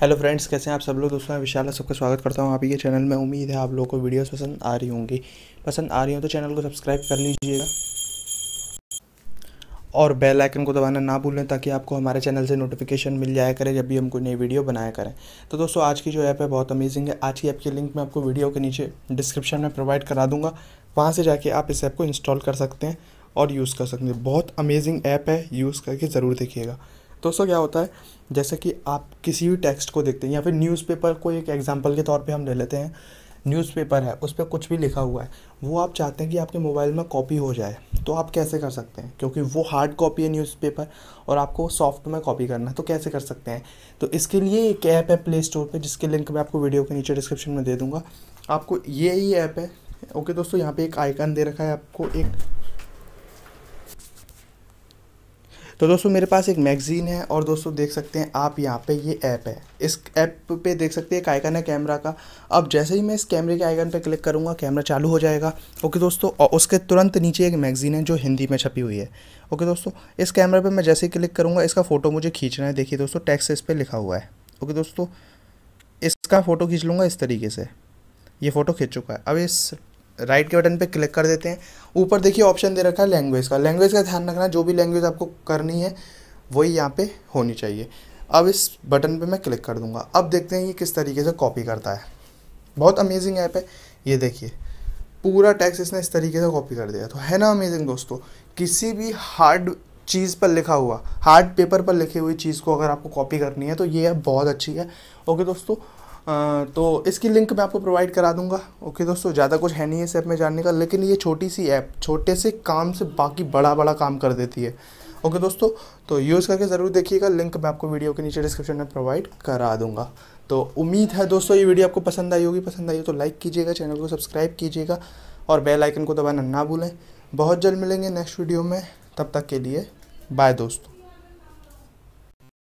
Hello friends, कैसे हैं आप सब लोग? दोस्तों, मैं विशाल सबका स्वागत करता हूँ। आप के चैनल में उम्मीद है आप लोगों को वीडियोस पसंद आ रही होंगी। पसंद आ रही हो तो चैनल को सब्सक्राइब कर लीजिएगा। और बेल आइकन को दबाना ना भूलें ताकि आपको हमारे चैनल से नोटिफिकेशन मिल जाया करे जब भी हम कोई नई वीडियो बनाया करें। तो दोस्तों, आज की जो ऐप है बहुत अमेजिंग है। आज की ऐप की लिंक मैं आपको वीडियो के नीचे डिस्क्रिप्शन में प्रोवाइड करा दूँगा। वहाँ से जाके आप इस ऐप को इंस्टॉल कर सकते हैं और यूज़ कर सकते हैं। बहुत अमेजिंग ऐप है यूज़ करके ज़रूर देखिएगा। दोस्तों क्या होता है, जैसे कि आप किसी भी टेक्स्ट को देखते हैं या फिर न्यूज़पेपर को एक एग्जांपल के तौर पे हम ले लेते हैं न्यूज़पेपर है, उस पर कुछ भी लिखा हुआ है, वो आप चाहते हैं कि आपके मोबाइल में कॉपी हो जाए तो आप कैसे कर सकते हैं? क्योंकि वो हार्ड कॉपी है न्यूज़पेपर और आपको सॉफ्ट में कॉपी करना है तो कैसे कर सकते हैं? तो इसके लिए एक ऐप है प्ले स्टोर पर जिसके लिंक मैं आपको वीडियो के नीचे डिस्क्रिप्शन में दे दूँगा। आपको ये ही ऐप है। ओके दोस्तों, यहाँ पे एक आइकन दे रखा है आपको, एक तो दोस्तों, मेरे पास एक मैगज़ीन है और दोस्तों, देख सकते हैं आप यहाँ पे ये ऐप है। इस ऐप पे देख सकते हैं एक आइकन है कैमरा का। अब जैसे ही मैं इस कैमरे के आइकन पे क्लिक करूँगा कैमरा चालू हो जाएगा। ओके दोस्तों, और उसके तुरंत नीचे एक मैगज़ीन है जो हिंदी में छपी हुई है। ओके दोस्तों, इस कैमरे पर मैं जैसे ही क्लिक करूँगा, इसका फ़ोटो मुझे खींचना है। देखिए दोस्तों टैक्स इस पर लिखा हुआ है। ओके दोस्तों, इसका फ़ोटो खींच लूँगा इस तरीके से। ये फ़ोटो खींच चुका है। अब इस राइट के बटन पे क्लिक कर देते हैं। ऊपर देखिए ऑप्शन दे रखा है लैंग्वेज का। लैंग्वेज का ध्यान रखना, जो भी लैंग्वेज आपको करनी है, वही यहाँ पे होनी चाहिए। अब इस बटन पे मैं क्लिक कर दूँगा। अब देखते हैं ये किस तरीके से कॉपी करता है। बहुत अमेजिंग ऐप है। ये देखिए, पूरा टैक्स इसने इस तरीके से कॉपी कर दिया। तो है ना अमेजिंग दोस्तों? किसी भी हार्ड चीज़ पर लिखा हुआ हार्ड पेपर पर लिखी हुई चीज़ को अगर आपको कॉपी करनी है तो ये ऐप बहुत अच्छी है। ओके दोस्तों तो इसकी लिंक मैं आपको प्रोवाइड करा दूँगा। ओके दोस्तों, ज़्यादा कुछ है नहीं इस ऐप में जानने का, लेकिन ये छोटी सी ऐप छोटे से काम से बाकी बड़ा बड़ा काम कर देती है। ओके दोस्तों तो यूज़ करके ज़रूर देखिएगा। लिंक मैं आपको वीडियो के नीचे डिस्क्रिप्शन में प्रोवाइड करा दूँगा। तो उम्मीद है दोस्तों, ये वीडियो आपको पसंद आई होगी। पसंद आई हो तो लाइक कीजिएगा चैनल को सब्सक्राइब कीजिएगा और बेल आइकन को दबाना ना भूलें। बहुत जल्द मिलेंगे नेक्स्ट वीडियो में। तब तक के लिए बाय दोस्तों।